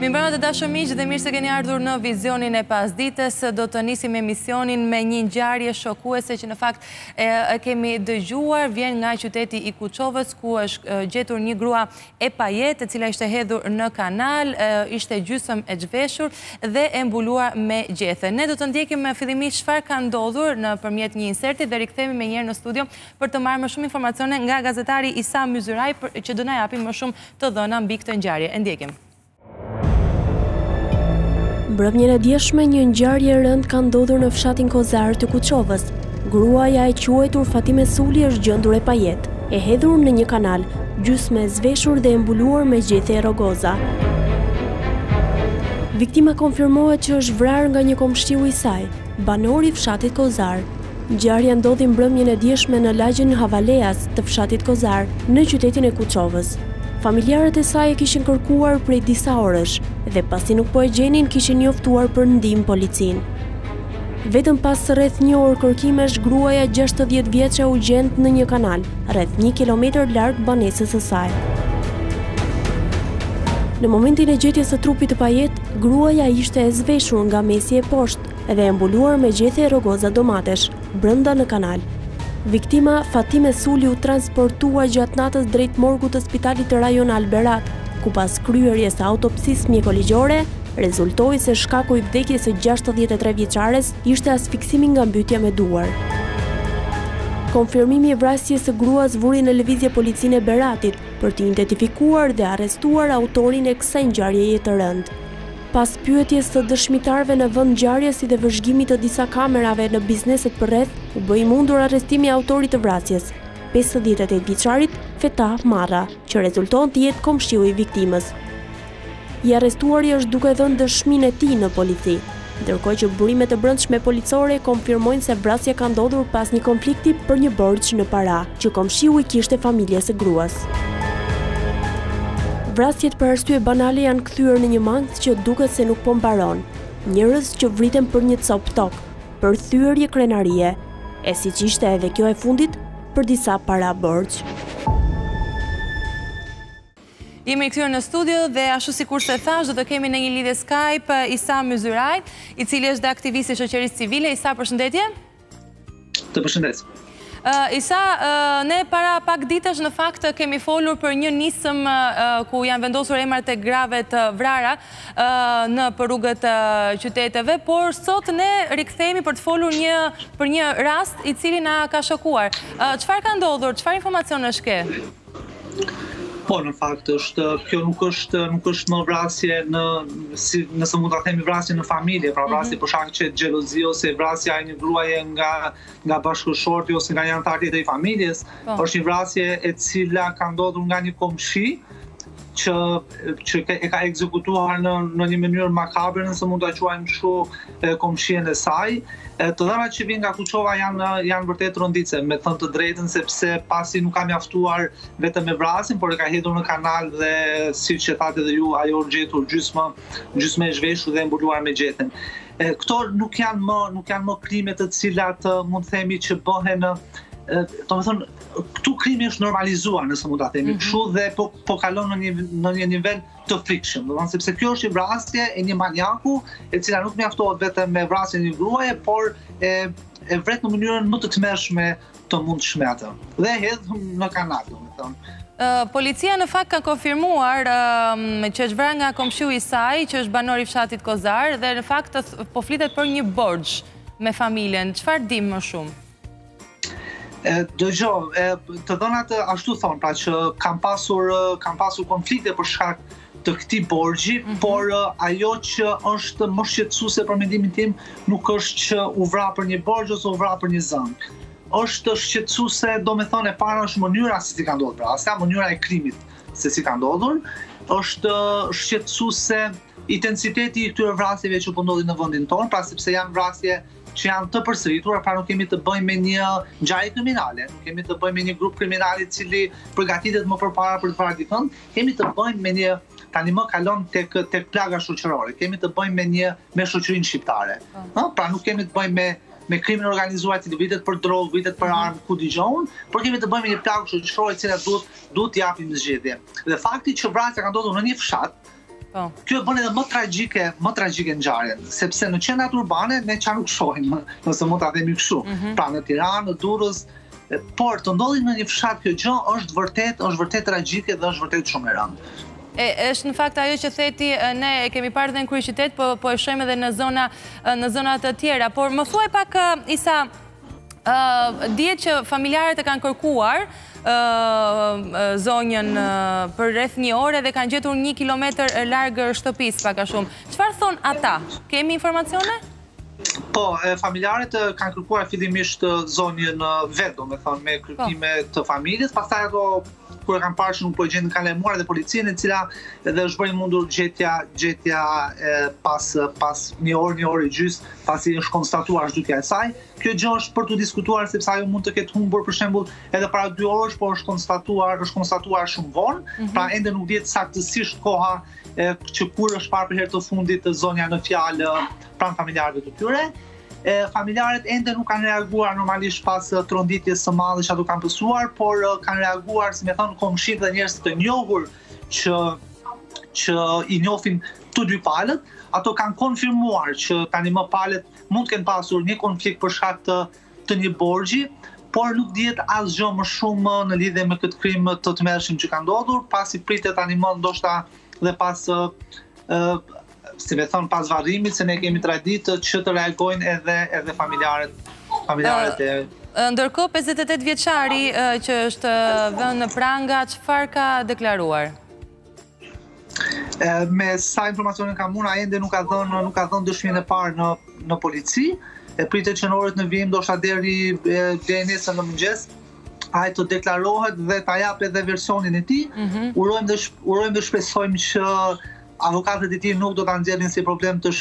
Mirëmbrëma të dashur miq dhe mirë se keni ardhur në Vizionin e Pasdites. Do të nisim emisionin me një ngjarje shokuese që në fakt e kemi dëgjuar, vjen nga qyteti i Kuçovës ku është gjetur një grua e pajetë, e cila ishte hedhur në kanal, ishte gjysëm e zhveshur dhe e mbuluar me gjethe. Ne do të ndjekim fillimisht çfarë ka ndodhur nëpërmjet një inserti dhe rikthehemi menjëherë në studio për të marrë më shumë informacione nga gazetari Isa Myzyraj që do na japi më shumë të dhëna mbi këtë ngjarje. E ndjekim. Mbrëmjen e djeshme një ngjarje e rëndë ka ndodhur në fshatin Kozar të Kuçovës. Gruaja e quajtur Fatime Suli është gjendur e pajetë, e hedhur në një kanal, gjysmë e zhveshur dhe e mbuluar me gjethe e rrogoza. Viktima konfirmohet që është vrarë nga një komshiu i saj, banor i fshatit Kozar. Ngjarja ndodhi mbrëmjen e djeshme në lagjen Havaleas të fshatit Kozar, në qytetin e Kuçovës. Familjarët e saj e kishin kërkuar prej disa orësh dhe pasi nuk po e gjenin kishin njoftuar për ndihmë policinë. Vetëm pas rreth një orë kërkimesh, gruaja gjashtëdhjetë vjeçe u gjend në një kanal, rreth një kilometër larg banesës së saj. Në momentin e gjetjes së trupit të pajetë, gruaja ishte e zhveshur nga mesi e poshtë dhe e mbuluar me gjethe e rrogoza domatesh, brenda në kanal. Viktima, Fatime Suli u transportua gjatë natës drejt morgut të spitalit rajonal Berat, ku pas kryerjes së autopsisë mjeko-ligjore, rezultoi se shkaku i vdekjes së gjashtëdhjetë e tre vjeçares ishte asfiksimi nga mbytja me duar. Konfirmimi i vrasjes së gruas vuri në lëvizje policinë e Beratit, për të identifikuar dhe arrestuar autorin e kësaj ngjarjeje të rëndë. Pas pyetjes së dëshmitarëve në vendngjarje si dhe vëzhgimit të disa kamerave në bizneset përreth, u bë i mundur arrestimi i autorit të vrasjes, pesëdhjetë e tetë vjeçarit Fetah Marra, që rezulton të jetë komshiu i viktimës. I arrestuari është duke dhënë dëshminë e tij në polici, ndërkohë që burime të brendshme policore konfirmojnë se vrasja ka ndodhur pas një konflikti për një borxh në para, që komshiu i kishte familjes së gruas. Vrasjet për arsye banale janë kthyer në një makth që duket se nuk po mbaron. Njerëz që vriten për një copë tokë, për thyerje krenarie, e siç ishte edhe kjo e fundit, për disa para borxh. Jemi rikthyer në studio dhe ashtu sikurse thashë do të kemi në një lidhje Skype Isa Myzyraj, i cili është dhe aktivist i shoqërisë civile. Isa, përshëndetje. Të përshëndes. Isa, ne para pak ditësh në fakt kemi folur për një nismë ku janë vendosur emrat e grave të vrara nëpër rrugët e qyteteve, por sot ne rikthehemi për të folur për një rast i cili na ka shokuar. Çfarë ka ndodhur? Çfarë informacionesh ti ke? Po, në fakt është, kjo nuk është nuk është më vrasje në si nëse mund ta themi vrasje në familje, pra vrasje mhm. për shkak të xhelozisë ose vrasja e një gruaje nga nga bashkëshorti ose nga një anëtar tjetër i familjes, po. është një vrasje e cila ka ndodhur nga një komshi që që e ka ekzekutuar në në një mënyrë makabre nëse mund ta quajmë kështu komshijen e saj. E, të dhënat që vijnë nga Kuçova janë janë vërtet tronditëse, me thënë të drejtën sepse pasi nuk ka mjaftuar vetëm me vrasjen, por e ka hedhur në kanal dhe siç e thatë edhe ju, ajo është gjetur gjysmë gjysmë e zhveshur dhe e mbuluar me gjethe. E, këto nuk janë më nuk janë më krime të cilat mund të themi që bëhen domethënë Këtu krimi është normalizuar, nëse mund ta themi mhm. kështu, dhe po po kalon në një në një nivel të frikshëm, domethënë sepse kjo është një vrasje e një maniaku, e cila nuk mjaftohet vetëm me vrasjen e një gruaje, por e e vret në mënyrën më të tmerrshme të mundshme atë. Dhe hedh në kanal, domethënë. Policia në fakt ka konfirmuar që është vra nga komshiu i saj, që është banor i fshatit Kozar, dhe në fakt po flitet për një borxh me familjen. Çfarë dimë më shumë? E, dëgjo, e, të dhënat ashtu thonë, pra që kanë pasur, kanë pasur konflikte për shkak të këtij borxhi, mm -hmm. por ajo që është më shqetësuese për mendimin tim, nuk është që u vra për një borxh ose u vra për një zënkë, është shqetësuese, domethënë, e para është mënyra se si ka ndodhë, pra, asja mënyra e krimit se si ka ndodhur, është shqetësuese intensiteti i këtyre vrasjeve që po ndodhin në vendin tonë, pra sepse janë vrasje që janë të përsëritura, pra nuk kemi të bëjmë me një ngjarje kriminale, nuk kemi të bëjmë me një grup kriminal i cili përgatitet më përpara për të vrarë dikën, kemi të bëjmë me një tani më kalon tek tek plaga shoqërore, kemi të bëjmë me një me shoqërinë shqiptare. Ëh, po. pra nuk kemi të bëjmë me me krimin e organizuar që vritet për drogë, vritet për mhm. armë, ku dëgjon, por kemi të bëjmë me një plagë shoqërore që duhet duhet t'i japim zgjidhje. Dhe fakti që vrasja ka ndodhur në një fshat, Po. Kjo e bën edhe më tragjike, më tragjike ngjarjen, sepse në qendrat urbane ne çfarë nuk shohim, nëse mund ta themi kështu. Mm -hmm. Pra në Tiranë, në Durrës, por të ndodhi në një fshat kjo gjë është vërtet, është vërtet tragjike dhe është vërtet shumë e rëndë. E, është në fakt ajo që the ti, ne e kemi parë dhe në kryeqytet, po po e shohim edhe në zona në zona të tjera, por më thuaj pak Isa, Dihet që familjarët e kanë kërkuar zonjën për rreth një ore dhe e kanë gjetur një kilometër larg shtëpisë pak a shumë. Çfarë thonë ata? Kemi informacione? Po, familjarët e kanë kërkuar fillimisht zonjën vetë, domethënë, me kërkime po. të familjes, pastaj ato Kur e kanë parë që nuk po gjejnë kanë lajmëruar edhe policinë e cila edhe është bërë e mundur gjetja gjetja e, pas pas një orë, një orë e gjys, pasi është konstatuar zhdukja e saj. Kjo gjë është për t'u diskutuar sepse ajo mund të ketë humbur për shembull edhe para dy orësh, por është konstatuar është konstatuar shumë vonë, mm -hmm. pra ende nuk dihet saktësisht koha e, që kur është parë për herë të fundit zonja në fjalë pranë familjarëve të tyre. Familjarët ende nuk kanë reaguar normalisht pas tronditjes së madhe që ato kanë pësuar, por kanë reaguar, si me thonë, komshinjtë dhe njerëz të njohur që, që i njofin të dy palët. Ato kanë konfirmuar që tani më palët mund të kenë pasur një konflikt për shkak të, të një borxhi, por nuk dihet asgjë më shumë në lidhje me këtë krim të tmerrshëm që ka ndodhur, pasi pritet tani më ndoshta dhe pas si me thënë pas varrimit se ne kemi traditë që të reagojnë edhe edhe familjarët familjarët e Ndërkohë 58 vjeçari që është vënë në pranga çfarë ka deklaruar? Me sa informacione kam unë, ende nuk ka dhënë nuk ka dhënë dëshminë e parë në në polici, e pritet që në orët në vijim ndoshta deri dhe nesër në mëngjes, ai të deklarohet dhe ta japë edhe versionin e tij. Mm -hmm. Urojmë dhe urojmë dhe shpresojmë që Avokatët e tij nuk do ta nxjerrin si problem të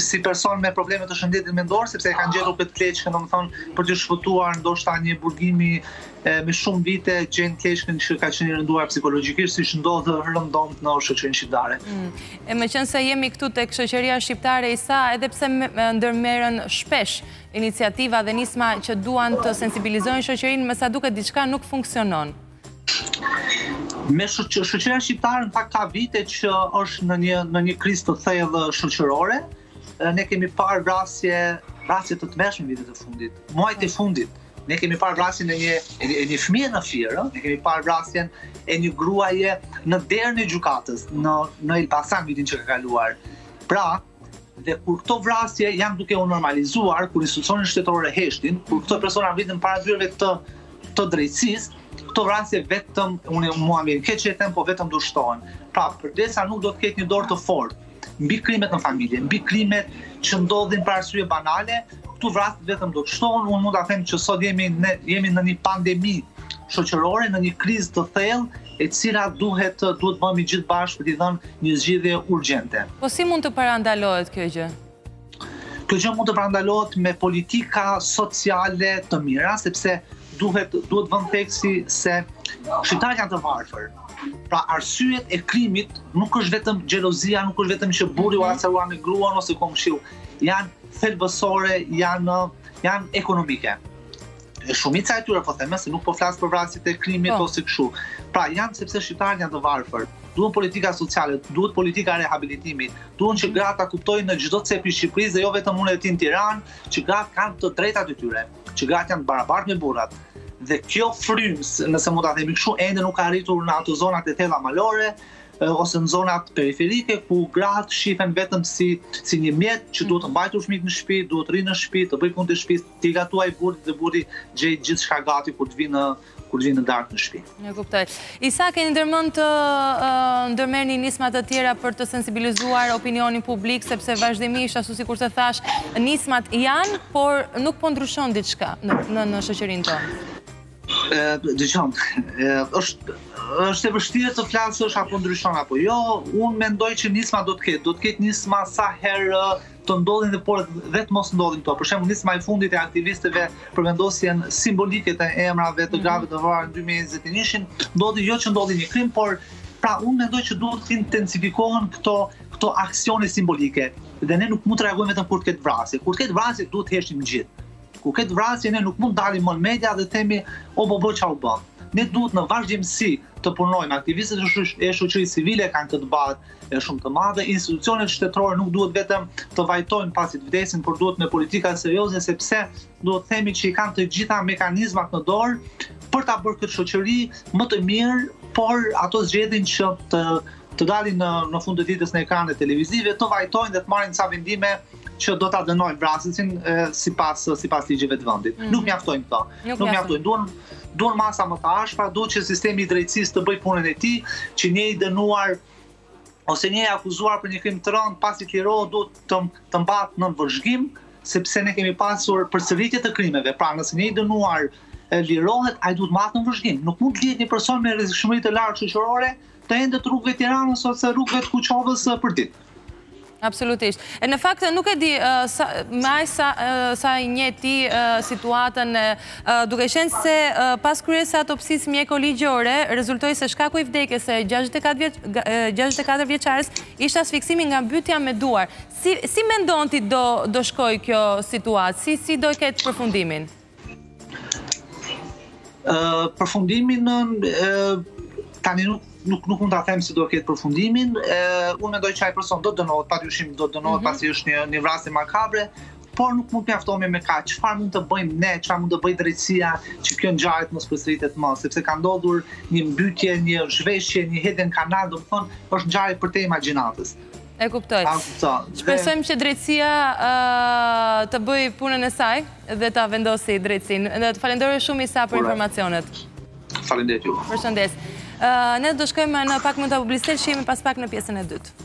si person me probleme të shëndetit mendor, sepse e kanë gjetur këtë kleçkën, domethënë për t'i shpëtuar ndoshta një burgimi me shumë vite gjen kleçkën që ka qenë i rënduar psikologjikisht, siç ndodh rëndom në shoqërinë shqiptare. Mm. E meqenëse jemi këtu tek shoqëria shqiptare Isa, edhe pse ndërmerren shpesh iniciativa dhe nisma që duan të sensibilizojnë shoqërinë, me sa duket diçka nuk funksionon. Me shoqëria shqiptare në fakt ka vite që është në një në një krizë të thellë shoqërore. Ne kemi parë vrasje, vrasje të tmerrshme vitet e fundit, muajt e fundit. Ne kemi parë vrasjen e një e një fëmije në Fier, ne kemi parë vrasjen e një gruaje në derën e gjykatës në në Elbasan vitin që ka kaluar. Pra, Dhe kur këto vrasje janë duke u normalizuar, kur institucionet shtetërore heshtin, kur këto persona vriten para dyerve të të drejtësisë, këto vrasje vetëm unë mua më vjen keq ta them, po vetëm do shtohen. Pra, përderisa nuk do të ketë një dorë të fortë mbi krimet në familje, mbi krimet që ndodhin për arsye banale, këtu vrasjet vetëm do të shtohen. Unë mund ta them që sot jemi ne jemi në një pandemi shoqërore, në një krizë të thellë e cila duhet duhet të bëhemi gjithë bashkë për t'i dhënë një zgjidhje urgjente. Po si mund të parandalohet kjo gjë? Kjo gjë mund të parandalohet me politika sociale të mira, sepse duhet duhet vënë theksi se shqiptarët janë të varfër. Pra arsyet e krimit nuk është vetëm xhelozia, nuk është vetëm që burri u mhm. arsua me gruan ose komshiu. Janë thelbësore, janë janë ekonomike. shumica e tyre po them se nuk po flas për vrasjet e krimit po. ose kështu. Pra janë sepse shqiptarët janë të varfër. Duhen politika sociale, duhet politika rehabilitimit, duhen që mhm. gratë ta kuptojnë në çdo cep të Shqipërisë dhe jo vetëm unë e ti në Tiranë, që gratë kanë të drejtat e tyre, që gratë janë të barabarta me burrat. Dhe kjo frymë, nëse mund ta themi kështu, ende nuk ka arritur në ato zonat e thella malore, ose në zonat periferike ku gratë shifen vetëm si si një mjet që duhet të mm. mbajë fëmijët në shtëpi, duhet të rrinë në shtëpi, të bëjë punët e shtëpisë, t'i gatuajë burrit dhe burri të gjejë gjithçka gati kur të vijë në kur të vijë në darkë në shtëpi. E kuptoj. Isa, a keni ndërmend të uh, ndërmerrni nisma të tjera për të sensibilizuar opinionin publik sepse vazhdimisht ashtu sikurse thashë nismat janë, por nuk po ndryshon diçka në në, në shoqërinë tonë. Dëgjon, është është e vështirë të flasësh apo ndryshon apo jo. Unë mendoj që nisma do të ketë, do të ketë nisma sa herë të ndodhin dhe por edhe të mos ndodhin këto. Për shembull, nisma e fundit e aktivistëve për vendosjen simbolike të emrave të mhm. grave të vrarë në 2021-shin, ndodhi jo që ndodhi një krim, por pra unë mendoj që duhet të intensifikohen këto këto aksione simbolike dhe ne nuk mund të reagojmë vetëm kur të ketë vrasje. Kur të ketë vrasje duhet të heshtim të gjithë. Kur të ketë vrasje ne nuk mund të dalim më në media dhe të themi o bo bo ça u bë. Ne duhet në vazhdimësi të punojmë, aktivistët e shoqërisë civile kanë këtë barrë shumë të madhe, institucionet shtetërore nuk duhet vetëm të vajtojnë pasi të vdesin, por duhet me politika serioze sepse duhet të themi që i kanë të gjitha mekanizmat në dorë për ta bërë këtë shoqëri më të mirë, por ato zgjedhin që të të dalin në në fund të ditës në ekranet televizive, të vajtojnë dhe të marrin ca vendime që do ta dënojnë vrasësin sipas sipas ligjeve të vendit. Mm. Nuk mjaftojnë këto. Nuk, nuk mjaftojnë. Duhen duhen masa më të ashpra, duhet që sistemi i drejtësisë të bëjë punën e tij, që një i dënuar ose një i akuzuar për një krim të rëndë pasi të lirohet duhet të të mbahet nën vëzhgim, sepse ne kemi pasur përsëritje të krimeve. Pra, nëse një i dënuar lirohet, ai duhet të mbahet nën vëzhgim. Nuk mund të lihet një person me rrezikshmëri të lartë shoqërore të endet rrugëve të Tiranës ose rrugëve të Kuçovës për ditë. Absolutisht. E në fakt nuk e di me aq sa e njeh ti situatën duke qenë se pas kryerjes së autopsisë mjeko-ligjore rezultoi se shkaku i vdekjes së 64-vjeçares ishte asfiksimi nga mbytja me duar. Si mendon ti do shkojë kjo situatë? Si do e ketë përfundimin? Ë përfundimin tani nuk nuk nuk mund ta them se si do e ketë përfundimin. Ë unë mendoj që ai person do dënohet, padyshim do dënohet mm -hmm. pasi është një një vrasje makabre, por nuk mund të mjaftohemi me kaq. Çfarë mund të bëjmë ne, çfarë mund të bëjë drejtësia që kjo ngjarje të mos përsëritet më, sepse ka ndodhur një mbytje, një zhveshje, një hedhje në kanal, domethënë është ngjarje përtej imagjinatës. E kuptoj. Shpresojmë që drejtësia të bëjë punën e saj dhe ta vendosi drejtësinë. Dhe të falënderoj shumë Isa për informacionet. Faleminderit ju. Përshëndetje. Ne do shkojmë në pak minuta publicitet dhe jemi pas pak në pjesën e dytë.